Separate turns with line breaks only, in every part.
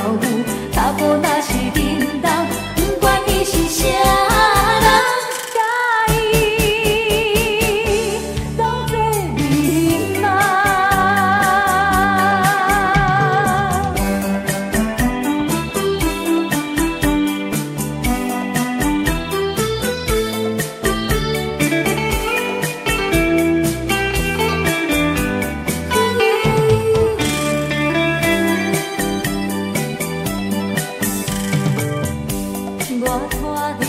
脚步踏过那看着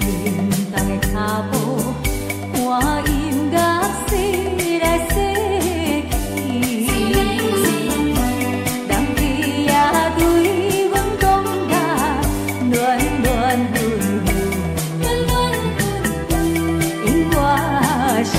沉重的脚步，伴音乐飞来飞去。对阮讲，暖暖，暖暖，我心。